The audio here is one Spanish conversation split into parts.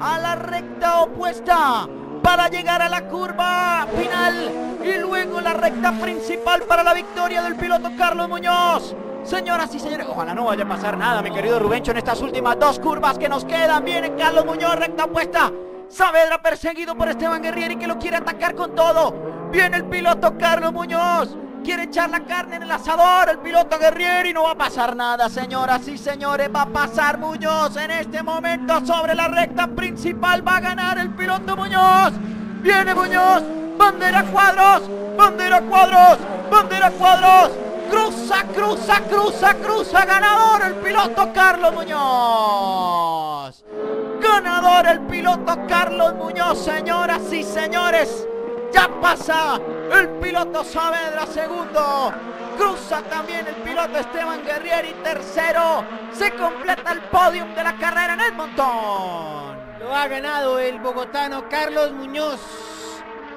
a la recta opuesta para llegar a la curva final y luego la recta principal para la victoria del piloto Carlos Muñoz. Señoras y señores, ojalá no vaya a pasar nada, mi querido Rubencho, en estas últimas dos curvas que nos quedan. Viene Carlos Muñoz, recta opuesta. Saavedra perseguido por Esteban Guerrieri que lo quiere atacar con todo. Viene el piloto Carlos Muñoz. Quiere echar la carne en el asador el piloto Guerrieri. No va a pasar nada, señoras y señores. Va a pasar Muñoz en este momento sobre la recta principal. Va a ganar el piloto Muñoz. Viene Muñoz. Bandera cuadros. Bandera cuadros. Bandera cuadros. Cruza, cruza, cruza, cruza. Ganador el piloto Carlos Muñoz. Ganador el piloto Carlos Muñoz, señoras y señores. Ya pasa el piloto Saavedra segundo. Cruza también el piloto Esteban Guerrieri tercero. Se completa el podium de la carrera en Edmonton. Lo ha ganado el bogotano Carlos Muñoz.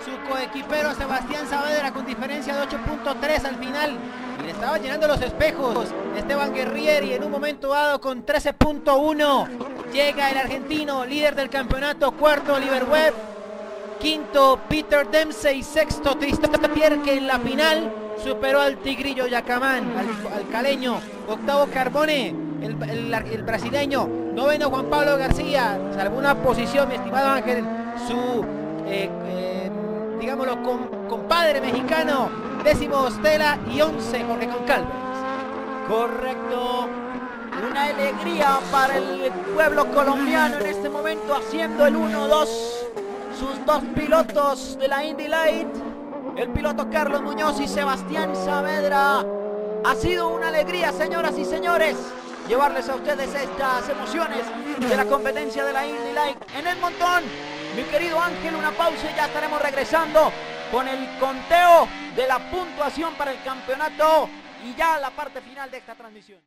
Su coequipero Sebastián Saavedra con diferencia de 8.3 al final. Y le estaba llenando los espejos. Esteban Guerrieri en un momento dado con 13.1. Llega el argentino, líder del campeonato, cuarto Oliver Webb. Quinto Peter Dempsey, sexto Tristan Pierre que en la final superó al Tigrillo Yacamán, al, al caleño. Octavo Carbone, el, brasileño. Noveno Juan Pablo García, salvo una posición, mi estimado Ángel, su, eh, eh, digámoslo, com- compadre mexicano. Décimo Stella y once Jorge Concalves. Correcto. Una alegría para el pueblo colombiano en este momento haciendo el 1-2. Sus dos pilotos de la Indy Light, el piloto Carlos Muñoz y Sebastián Saavedra. Ha sido una alegría, señoras y señores, llevarles a ustedes estas emociones de la competencia de la Indy Light en el montón. Mi querido Ángel, una pausa y ya estaremos regresando con el conteo de la puntuación para el campeonato y ya la parte final de esta transmisión.